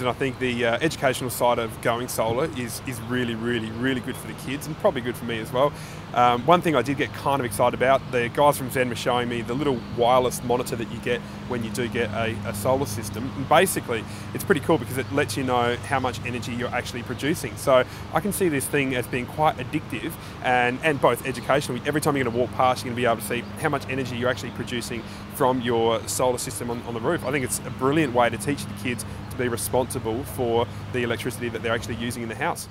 and I think the uh, educational side of going solar is, is really, really, really good for the kids and probably good for me as well. Um, one thing I did get kind of excited about, the guys from Zen were showing me the little wireless monitor that you get when you do get a, a solar system. And basically, it's pretty cool because it lets you know how much energy you're actually producing. So I can see this thing as being quite addictive and, and both educational. Every time you're going to walk past, you're going to be able to see how much energy you're actually producing from your solar system on, on the roof. I think it's a brilliant way to teach the kids be responsible for the electricity that they're actually using in the house.